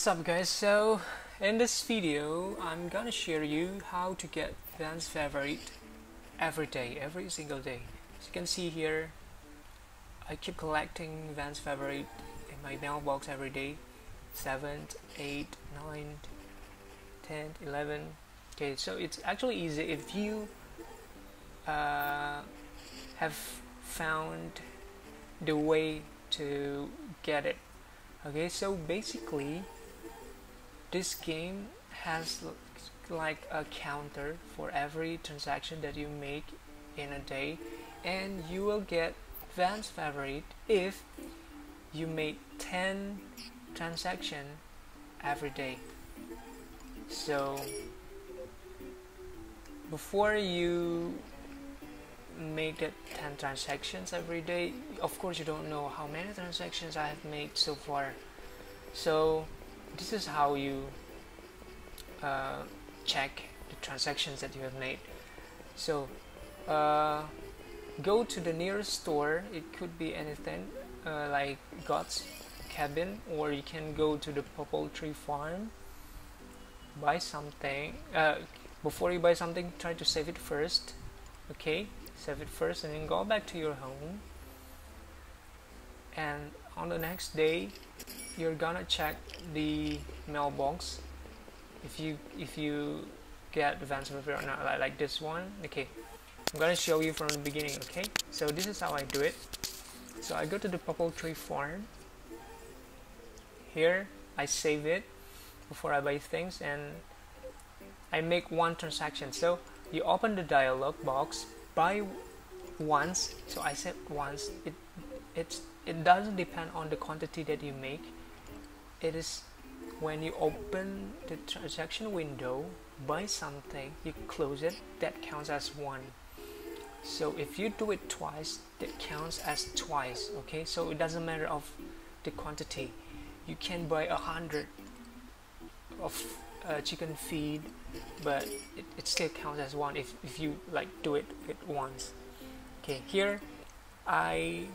What's up guys? So in this video I'm gonna share you how to get Van's favorite every day, every single day. As you can see here I keep collecting Van's favorite in my mailbox every day 7, 8, 9, 10, 11 okay so it's actually easy if you uh, have found the way to get it okay so basically this game has like a counter for every transaction that you make in a day and you will get Van's favorite if you make 10 transaction every day. So before you make that 10 transactions every day of course you don't know how many transactions I have made so far. So this is how you uh, check the transactions that you have made. So uh, go to the nearest store. It could be anything uh, like Gotz's cabin or you can go to the Poultry farm buy something uh, before you buy something try to save it first okay? Save it first and then go back to your home and on the next day you're gonna check the mailbox if you if you get advanced with or not like, like this one. Okay I'm gonna show you from the beginning okay? So this is how I do it. So I go to the Poultry farm. Here I save it before I buy things and I make one transaction. So you open the dialog box buy once. So I said once it it's it doesn't depend on the quantity that you make. It is when you open the transaction window buy something you close it that counts as one. So if you do it twice that counts as twice okay? So it doesn't matter of the quantity. You can buy a hundred of uh, chicken feed but it, it still counts as one if, if you like do it, it once okay? Here I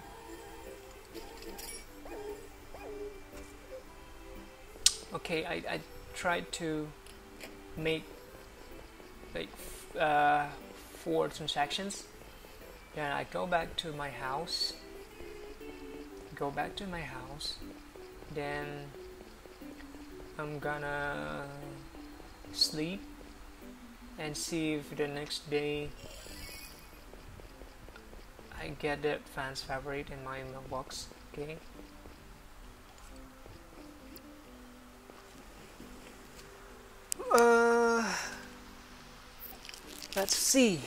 okay I, I tried to make like uh, four transactions. Then I go back to my house. Go back to my house. Then I'm gonna sleep and see if the next day I get that Van's favorite in my mailbox okay let's see.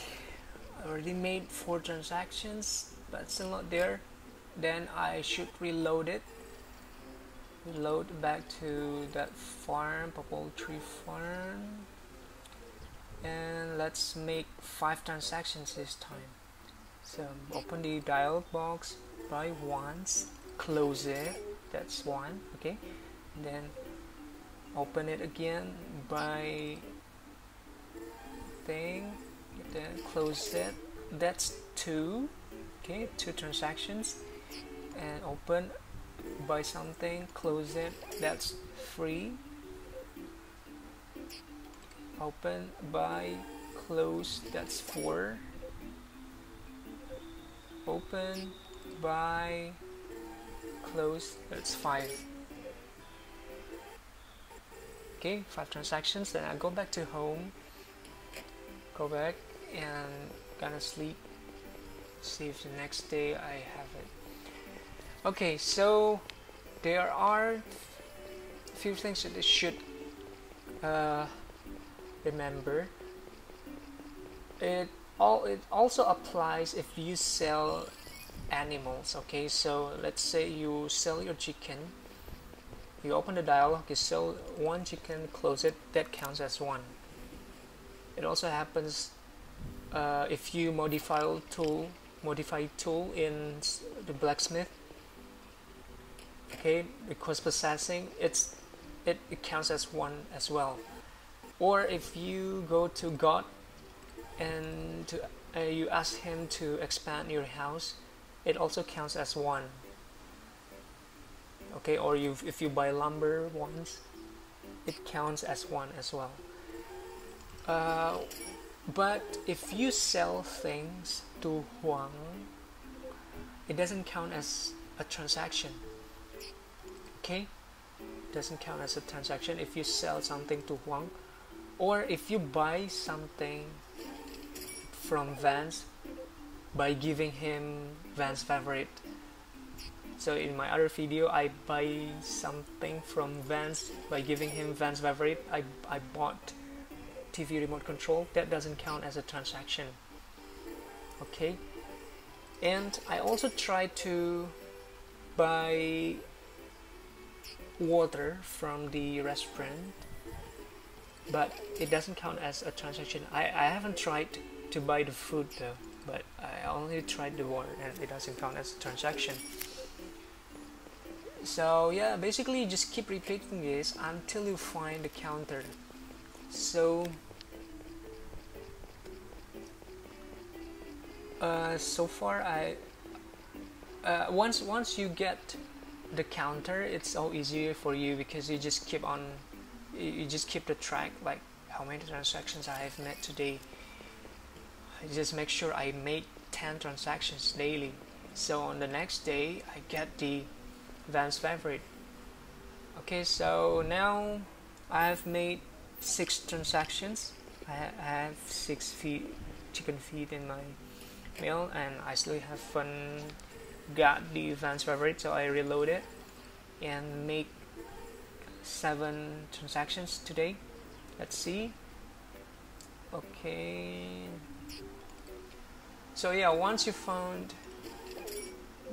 I already made four transactions but still not there. Then I should reload it. Reload back to that farm Poultry farm. And let's make five transactions this time. So open the dialog box buy once close it. That's one okay. And then open it again buy thing then close it that's two okay two transactions and open buy something close it that's free. Open buy close that's four. Open buy close that's five. Okay five transactions then I go back to home go back and gonna sleep. See if the next day I have it. Okay so there are a few things that you should uh, remember. It all it also applies if you sell animals okay? So let's say you sell your chicken. You open the dialog you sell one chicken close it that counts as one. It also happens uh, if you modify tool modify tool in the blacksmith. Okay because processing it's it, it counts as one as well. Or if you go to Gotz and to, uh, you ask him to expand your house it also counts as one. Okay or you if you buy lumber once it counts as one as well. Uh, but if you sell things to Won it doesn't count as a transaction okay? Doesn't count as a transaction if you sell something to Won or if you buy something from Vance by giving him Van's favorite. So in my other video I buy something from Vance by giving him Van's favorite. I, I bought TV remote control that doesn't count as a transaction. Okay? And I also tried to buy water from the restaurant but it doesn't count as a transaction. I, I haven't tried to buy the food though but I only tried the water and it doesn't count as a transaction. So yeah basically just keep repeating this until you find the counter so uh, so far I uh, once once you get the counter it's all easier for you because you just keep on you just keep the track like how many transactions I have made today. I just make sure I make 10 transactions daily. So on the next day I get the Van's favorite. Okay so now I've made six transactions. I, ha I have six feet chicken feet in my meal and I still have fun got the Van's favorite so I reload it and make seven transactions today. Let's see. Okay. So yeah once you found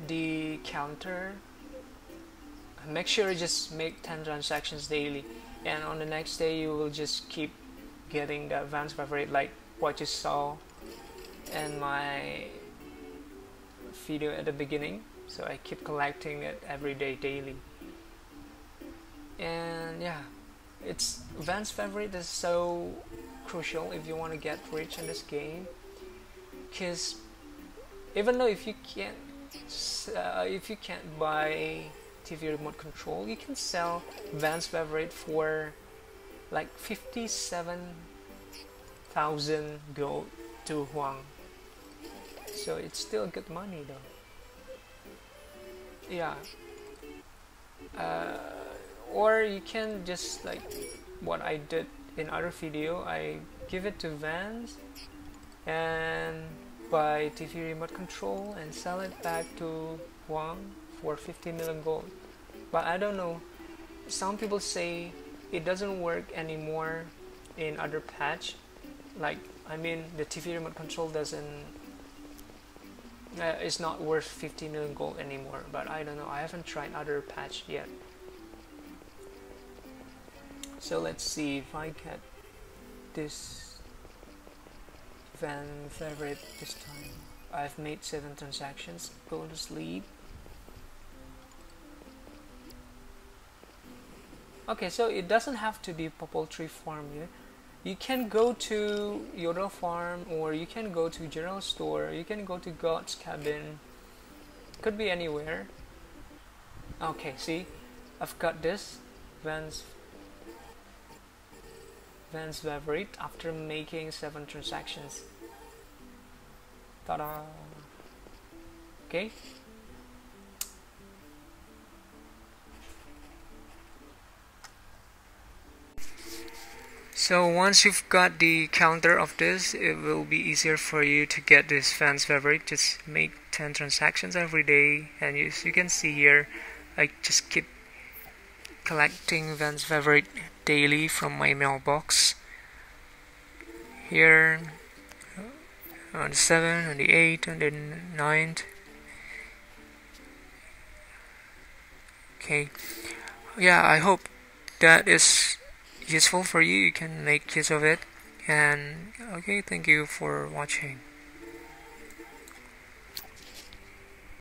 the counter make sure you just make 10 transactions daily and on the next day you will just keep getting the Van's favorite like what you saw in my video at the beginning. So I keep collecting it every day daily. And yeah it's Van's favorite is so crucial if you want to get rich in this game. Because even though if you can't uh, if you can't buy TV remote control you can sell Van's favorite for like 57,000 gold to Won. So it's still good money though. Yeah. Uh, or you can just like what I did in other video I give it to Vance and buy TV remote control and sell it back to Won for 50 million gold. But I don't know. Some people say it doesn't work anymore in other patch. Like I mean the TV remote control doesn't uh, it's not worth 50 million gold anymore but I don't know. I haven't tried other patch yet. So let's see if I get this Van favorite this time. I've made seven transactions. Go to sleep okay so it doesn't have to be Poultry farm here you can go to Yodel farm or you can go to general store you can go to Gotz's cabin. Could be anywhere. Okay see? I've got this. Vance Van's favorite after making seven transactions. Ta-da! Okay So once you've got the counter of this, it will be easier for you to get this Van's favorite. Just make 10 transactions every day and as you can see here, I just keep collecting Van's favorite daily from my mailbox. Here on the 7th, on the 8th, on the 9th. Okay, yeah, I hope that is useful for you you can make use of it. And okay thank you for watching